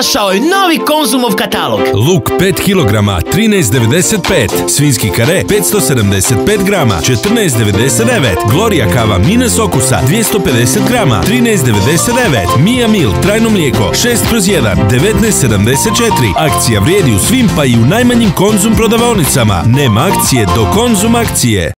izašao je novi Konzumov katalog. Luk 5 kg, 13,95. Svinski kare 575 grama, 14,99. Gloria kava minus okusa 250 grama, 13,99. Mia Mil trajno mlijeko 6 kroz 1, 19,74. Akcija vrijedi u svim pa i u najmanjim Konzum prodavaonicama. Nema akcije do Konzum akcije.